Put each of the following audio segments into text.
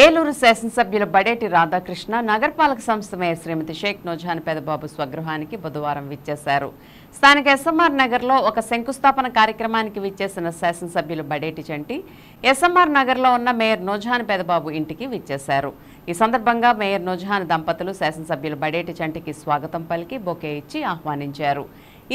ఏలూరు శాసనసభ్యులు బడేటి రాధాకృష్ణ నగరపాలక సంస్థ మేయర్ శ్రీమతి షేక్ నోజాన్ పెదబాబు స్వగృహానికి బుధవారం విచ్చేశారు. స్థానిక ఎస్ఎంఆర్ నగర్లో ఒక శంకుస్థాపన కార్యక్రమానికి విచ్చేసిన శాసనసభ్యులు బడేటి చంటి ఎస్ఎంఆర్ నగర్లో ఉన్న మేయర్ నోజాన్ పెదబాబు ఇంటికి విచ్చేశారు. ఈ సందర్భంగా మేయర్ నోజాన్ దంపతులు శాసనసభ్యులు బడేటి చంటికి స్వాగతం పలికి బొకే ఇచ్చి ఆహ్వానించారు.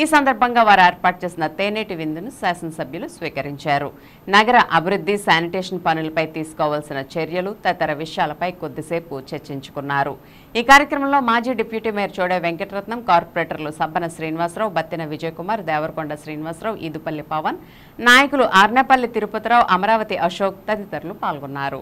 ఈ సందర్భంగా వారు ఏర్పాటు చేసిన తేనేటి విందును శాసనసభ్యులు స్వీకరించారు. నగర అభివృద్ధి శానిటేషన్ పనులపై తీసుకోవాల్సిన చర్యలు తదితర విషయాలపై కొద్దిసేపు చర్చించుకున్నారు. ఈ కార్యక్రమంలో మాజీ డిప్యూటీ మేయర్ చోడే వెంకటరత్నం కార్పొరేటర్లు సబ్బన శ్రీనివాసరావు బత్తిన విజయకుమార్ దేవరకొండ శ్రీనివాసరావు ఈదుపల్లి పవన్ నాయకులు ఆర్నేపల్లి తిరుపతిరావు అమరావతి అశోక్ తదితరులు పాల్గొన్నారు.